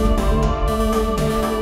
Música